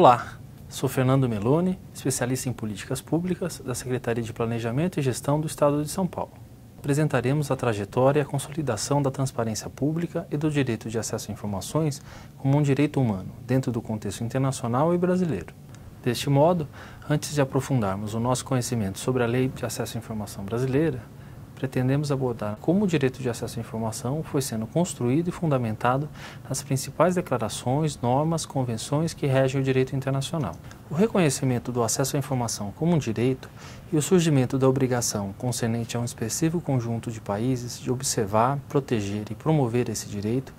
Olá, sou Fernando Meloni, especialista em políticas públicas da Secretaria de Planejamento e Gestão do Estado de São Paulo. Apresentaremos a trajetória e a consolidação da transparência pública e do direito de acesso a informações como um direito humano, dentro do contexto internacional e brasileiro. Deste modo, antes de aprofundarmos o nosso conhecimento sobre a Lei de Acesso à Informação brasileira, pretendemos abordar como o direito de acesso à informação foi sendo construído e fundamentado nas principais declarações, normas, convenções que regem o direito internacional. O reconhecimento do acesso à informação como um direito e o surgimento da obrigação concernente a um específico conjunto de países de observar, proteger e promover esse direito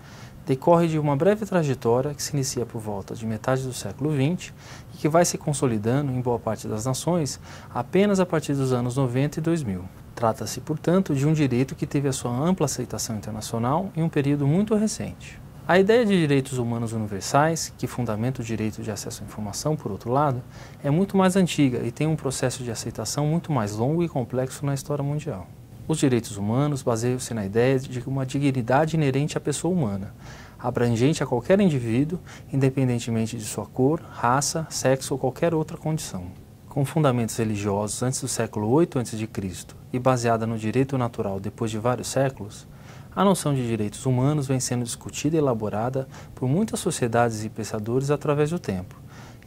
decorre de uma breve trajetória que se inicia por volta de metade do século XX e que vai se consolidando em boa parte das nações apenas a partir dos anos 90 e 2000. Trata-se, portanto, de um direito que teve a sua ampla aceitação internacional em um período muito recente. A ideia de direitos humanos universais, que fundamenta o direito de acesso à informação, por outro lado, é muito mais antiga e tem um processo de aceitação muito mais longo e complexo na história mundial. Os direitos humanos baseiam-se na ideia de uma dignidade inerente à pessoa humana, abrangente a qualquer indivíduo, independentemente de sua cor, raça, sexo ou qualquer outra condição com fundamentos religiosos antes do século 8 a.C. e baseada no direito natural depois de vários séculos, a noção de direitos humanos vem sendo discutida e elaborada por muitas sociedades e pensadores através do tempo,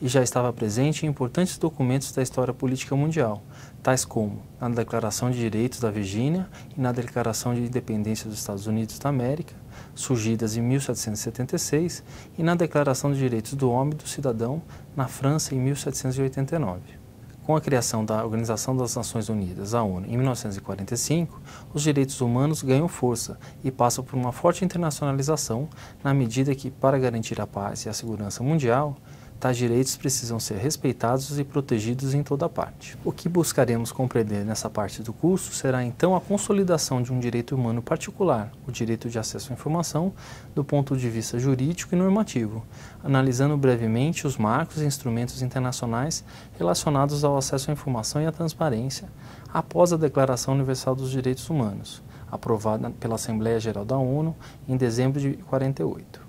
e já estava presente em importantes documentos da história política mundial, tais como na Declaração de Direitos da Virgínia e na Declaração de Independência dos Estados Unidos da América, surgidas em 1776, e na Declaração de Direitos do Homem e do Cidadão, na França, em 1789. Com a criação da Organização das Nações Unidas, a ONU, em 1945, os direitos humanos ganham força e passam por uma forte internacionalização, na medida que, para garantir a paz e a segurança mundial, tais direitos precisam ser respeitados e protegidos em toda parte. O que buscaremos compreender nessa parte do curso será então a consolidação de um direito humano particular, o direito de acesso à informação, do ponto de vista jurídico e normativo, analisando brevemente os marcos e instrumentos internacionais relacionados ao acesso à informação e à transparência após a Declaração Universal dos Direitos Humanos, aprovada pela Assembleia Geral da ONU em dezembro de 48.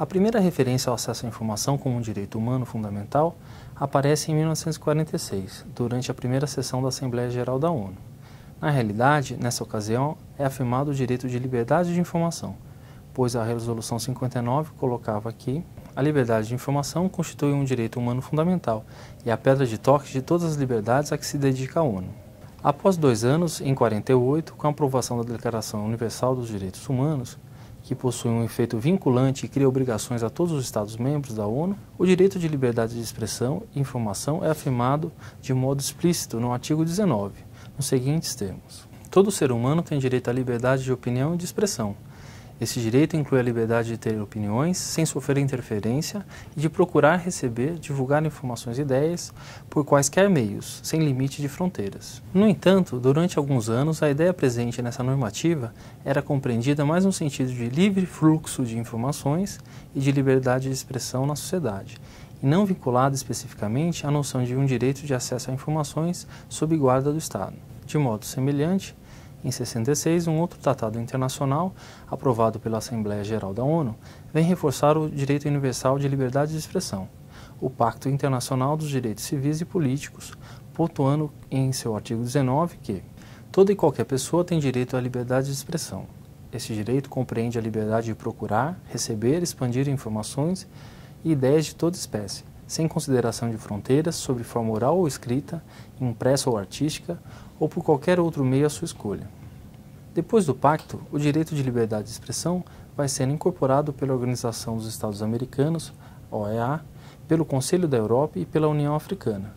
A primeira referência ao acesso à informação como um direito humano fundamental aparece em 1946, durante a primeira sessão da Assembleia Geral da ONU. Na realidade, nessa ocasião, é afirmado o direito de liberdade de informação, pois a Resolução 59 colocava que a liberdade de informação constitui um direito humano fundamental e a pedra de toque de todas as liberdades a que se dedica a ONU. Após dois anos, em 48, com a aprovação da Declaração Universal dos Direitos Humanos, que possui um efeito vinculante e cria obrigações a todos os Estados-membros da ONU, o direito de liberdade de expressão e informação é afirmado de modo explícito no artigo 19, nos seguintes termos: Todo ser humano tem direito à liberdade de opinião e de expressão, esse direito inclui a liberdade de ter opiniões sem sofrer interferência e de procurar receber, divulgar informações e ideias por quaisquer meios, sem limite de fronteiras. No entanto, durante alguns anos, a ideia presente nessa normativa era compreendida mais no sentido de livre fluxo de informações e de liberdade de expressão na sociedade, e não vinculada especificamente à noção de um direito de acesso a informações sob guarda do Estado. De modo semelhante, em 66, um outro tratado internacional, aprovado pela Assembleia Geral da ONU, vem reforçar o direito universal de liberdade de expressão, o Pacto Internacional dos Direitos Civis e Políticos, pontuando em seu artigo 19 que toda e qualquer pessoa tem direito à liberdade de expressão. Esse direito compreende a liberdade de procurar, receber, expandir informações e ideias de toda espécie, sem consideração de fronteiras, sob forma oral ou escrita, impressa ou artística, ou por qualquer outro meio à sua escolha. Depois do pacto, o direito de liberdade de expressão vai sendo incorporado pela Organização dos Estados Americanos, OEA, pelo Conselho da Europa e pela União Africana.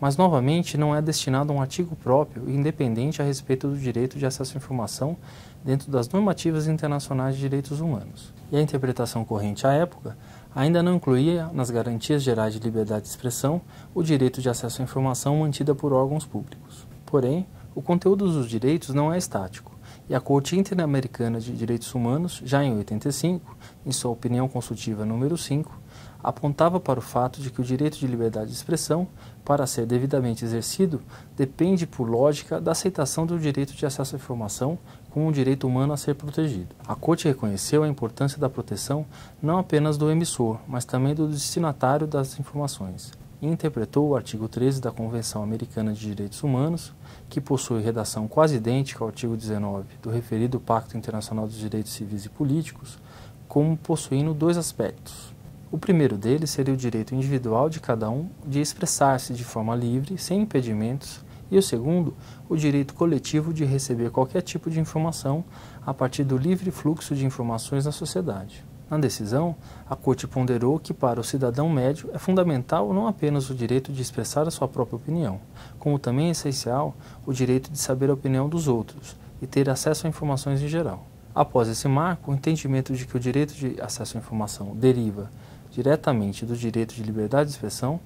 Mas, novamente, não é destinado a um artigo próprio e independente a respeito do direito de acesso à informação dentro das normativas internacionais de direitos humanos. E a interpretação corrente à época ainda não incluía nas garantias gerais de liberdade de expressão o direito de acesso à informação mantida por órgãos públicos. Porém, o conteúdo dos direitos não é estático e a Corte Interamericana de Direitos Humanos, já em 85, em sua opinião consultiva número 5, apontava para o fato de que o direito de liberdade de expressão, para ser devidamente exercido, depende, por lógica, da aceitação do direito de acesso à informação como um direito humano a ser protegido. A Corte reconheceu a importância da proteção não apenas do emissor, mas também do destinatário das informações interpretou o artigo 13 da Convenção Americana de Direitos Humanos, que possui redação quase idêntica ao artigo 19 do referido Pacto Internacional dos Direitos Civis e Políticos, como possuindo dois aspectos. O primeiro deles seria o direito individual de cada um de expressar-se de forma livre, sem impedimentos, e o segundo, o direito coletivo de receber qualquer tipo de informação a partir do livre fluxo de informações na sociedade. Na decisão, a Corte ponderou que para o cidadão médio é fundamental não apenas o direito de expressar a sua própria opinião, como também é essencial o direito de saber a opinião dos outros e ter acesso a informações em geral. Após esse marco, o entendimento de que o direito de acesso à informação deriva diretamente do direito de liberdade de expressão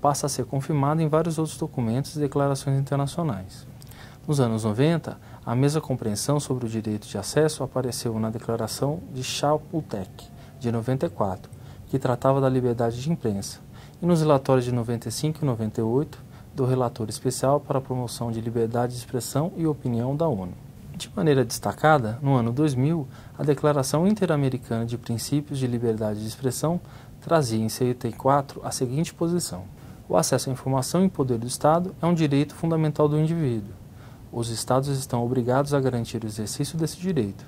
passa a ser confirmado em vários outros documentos e declarações internacionais. Nos anos 90, a mesma compreensão sobre o direito de acesso apareceu na Declaração de Chapultepec, de 94, que tratava da liberdade de imprensa, e nos relatórios de 95 e 98 do Relator Especial para a Promoção de Liberdade de Expressão e Opinião da ONU. De maneira destacada, no ano 2000, a Declaração Interamericana de Princípios de Liberdade de Expressão trazia em 74 a seguinte posição: O acesso à informação em poder do Estado é um direito fundamental do indivíduo os Estados estão obrigados a garantir o exercício desse direito.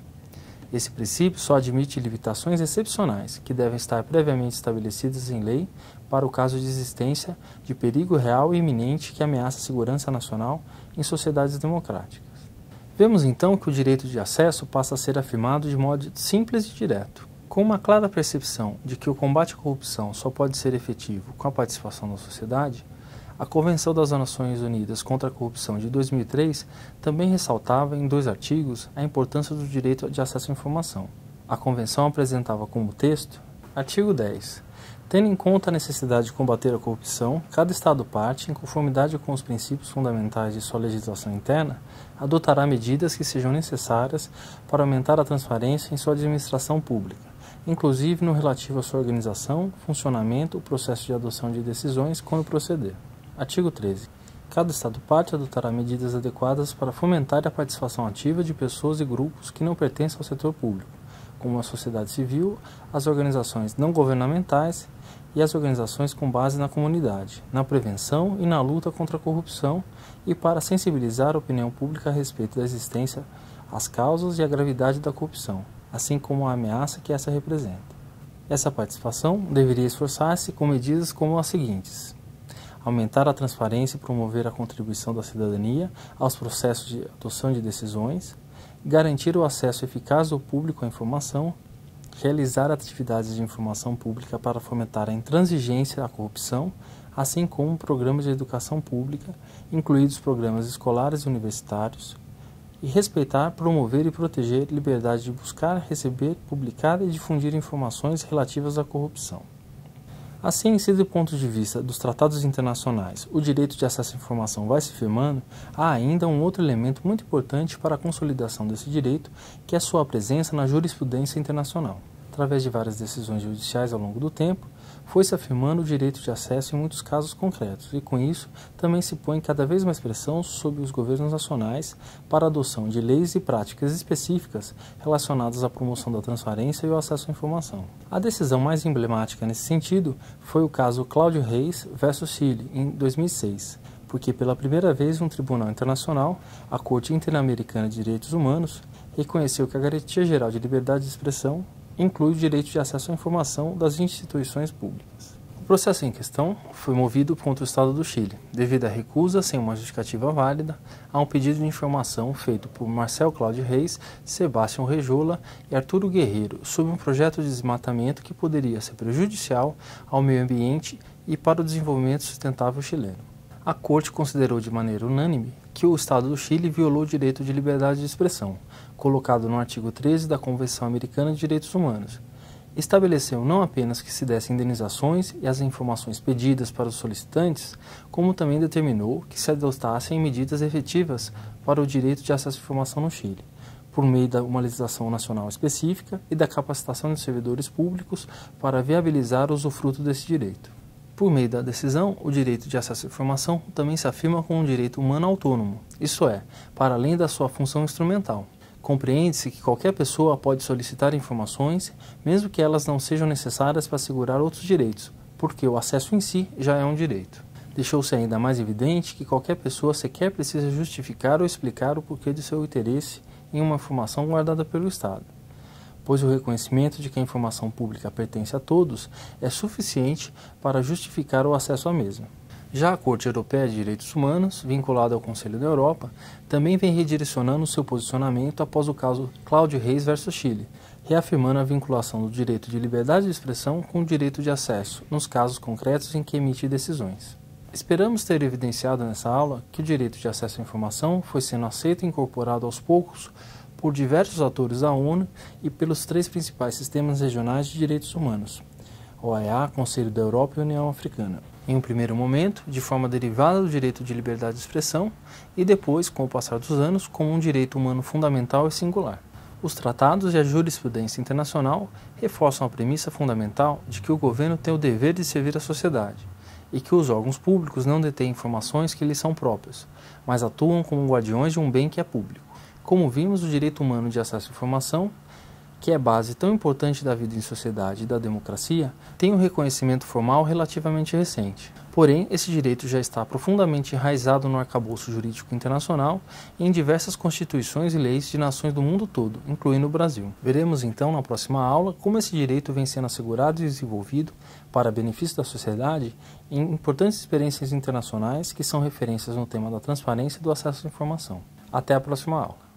Esse princípio só admite limitações excepcionais, que devem estar previamente estabelecidas em lei para o caso de existência de perigo real e iminente que ameaça a segurança nacional em sociedades democráticas. Vemos então que o direito de acesso passa a ser afirmado de modo simples e direto. Com uma clara percepção de que o combate à corrupção só pode ser efetivo com a participação da sociedade, a Convenção das Nações Unidas contra a Corrupção de 2003 também ressaltava em dois artigos a importância do direito de acesso à informação. A Convenção apresentava como texto: Artigo 10. Tendo em conta a necessidade de combater a corrupção, cada Estado-parte, em conformidade com os princípios fundamentais de sua legislação interna, adotará medidas que sejam necessárias para aumentar a transparência em sua administração pública, inclusive no relativo à sua organização, funcionamento, o processo de adoção de decisões, quando proceder. Artigo 13. Cada Estado-parte adotará medidas adequadas para fomentar a participação ativa de pessoas e grupos que não pertencem ao setor público, como a sociedade civil, as organizações não governamentais e as organizações com base na comunidade, na prevenção e na luta contra a corrupção e para sensibilizar a opinião pública a respeito da existência, as causas e a gravidade da corrupção, assim como a ameaça que essa representa. Essa participação deveria esforçar-se com medidas como as seguintes: aumentar a transparência e promover a contribuição da cidadania aos processos de adoção de decisões, garantir o acesso eficaz do público à informação, realizar atividades de informação pública para fomentar a intransigência à corrupção, assim como programas de educação pública, incluídos programas escolares e universitários, e respeitar, promover e proteger liberdade de buscar, receber, publicar e difundir informações relativas à corrupção. Assim, se do ponto de vista dos tratados internacionais o direito de acesso à informação vai se firmando, há ainda um outro elemento muito importante para a consolidação desse direito, que é sua presença na jurisprudência internacional. Através de várias decisões judiciais ao longo do tempo, foi-se afirmando o direito de acesso em muitos casos concretos, e com isso também se põe cada vez mais pressão sobre os governos nacionais para a adoção de leis e práticas específicas relacionadas à promoção da transparência e o acesso à informação. A decisão mais emblemática nesse sentido foi o caso Cláudio Reis versus Chile, em 2006, porque pela primeira vez um tribunal internacional, a Corte Interamericana de Direitos Humanos, reconheceu que a Garantia Geral de Liberdade de Expressão inclui o direito de acesso à informação das instituições públicas. O processo em questão foi movido contra o Estado do Chile, devido à recusa, sem uma justificativa válida, a um pedido de informação feito por Marcel Cláudio Reis, Sebastião Rejola e Arturo Guerreiro sobre um projeto de desmatamento que poderia ser prejudicial ao meio ambiente e para o desenvolvimento sustentável chileno. A Corte considerou de maneira unânime que o Estado do Chile violou o direito de liberdade de expressão, colocado no artigo 13 da Convenção Americana de Direitos Humanos. Estabeleceu não apenas que se dessem indenizações e as informações pedidas para os solicitantes, como também determinou que se adotassem medidas efetivas para o direito de acesso à informação no Chile. por meio da uma legislação nacional específica e da capacitação de servidores públicos para viabilizar o usufruto desse direito. Por meio da decisão, o direito de acesso à informação também se afirma como um direito humano autônomo, isso é, para além da sua função instrumental. Compreende-se que qualquer pessoa pode solicitar informações, mesmo que elas não sejam necessárias para assegurar outros direitos, porque o acesso em si já é um direito. Deixou-se ainda mais evidente que qualquer pessoa sequer precisa justificar ou explicar o porquê de seu interesse em uma informação guardada pelo Estado pois o reconhecimento de que a informação pública pertence a todos é suficiente para justificar o acesso à mesma. Já a Corte Europeia de Direitos Humanos, vinculada ao Conselho da Europa, também vem redirecionando seu posicionamento após o caso Cláudio Reis versus Chile, reafirmando a vinculação do direito de liberdade de expressão com o direito de acesso, nos casos concretos em que emite decisões. Esperamos ter evidenciado nessa aula que o direito de acesso à informação foi sendo aceito e incorporado aos poucos por diversos atores da ONU e pelos três principais sistemas regionais de direitos humanos, OEA, Conselho da Europa e União Africana. Em um primeiro momento, de forma derivada do direito de liberdade de expressão, e depois, com o passar dos anos, como um direito humano fundamental e singular. Os tratados e a jurisprudência internacional reforçam a premissa fundamental de que o governo tem o dever de servir a sociedade e que os órgãos públicos não detêm informações que lhes são próprias, mas atuam como guardiões de um bem que é público. Como vimos, o direito humano de acesso à informação, que é base tão importante da vida em sociedade e da democracia, tem um reconhecimento formal relativamente recente. Porém, esse direito já está profundamente enraizado no arcabouço jurídico internacional e em diversas constituições e leis de nações do mundo todo, incluindo o Brasil. Veremos então na próxima aula como esse direito vem sendo assegurado e desenvolvido para benefício da sociedade em importantes experiências internacionais que são referências no tema da transparência e do acesso à informação. Até a próxima aula.